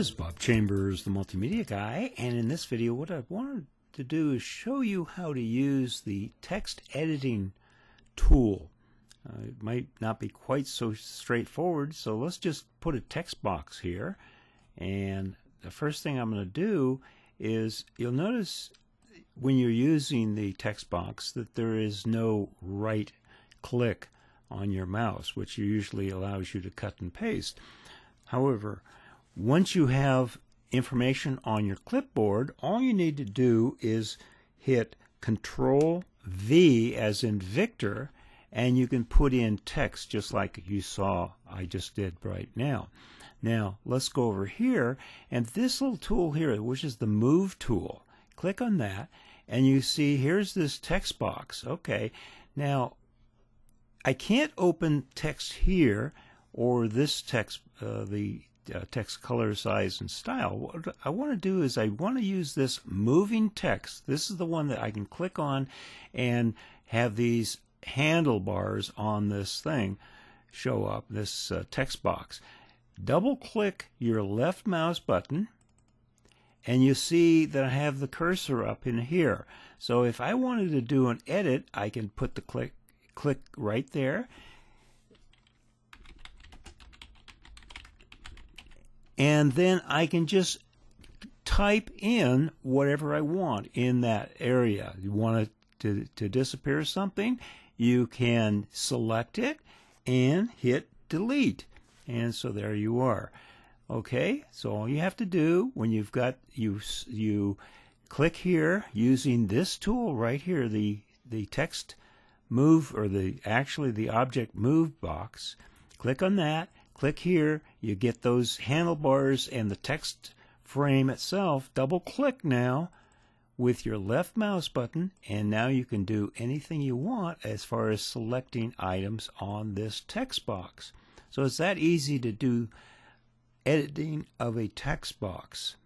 This is Bob Chambers, the multimedia guy, and in this video what I wanted to do is show you how to use the text editing tool. Uh, it might not be quite so straightforward, so let's just put a text box here. And the first thing I'm going to do is you'll notice when you're using the text box that there is no right click on your mouse, which usually allows you to cut and paste. However, once you have information on your clipboard, all you need to do is hit Control V as in Victor, and you can put in text just like you saw I just did right now. Now, let's go over here, and this little tool here, which is the Move tool, click on that, and you see here's this text box. Okay, now I can't open text here or this text, uh, the uh, text color, size, and style. What I want to do is I want to use this moving text. This is the one that I can click on and have these handlebars on this thing show up, this uh, text box. Double click your left mouse button and you see that I have the cursor up in here. So if I wanted to do an edit, I can put the click click right there and then I can just type in whatever I want in that area. You want it to, to disappear something, you can select it and hit delete. And so there you are. Okay, so all you have to do when you've got you you click here using this tool right here, the the text move or the actually the object move box. Click on that Click here, you get those handlebars and the text frame itself. Double click now with your left mouse button and now you can do anything you want as far as selecting items on this text box. So it's that easy to do editing of a text box.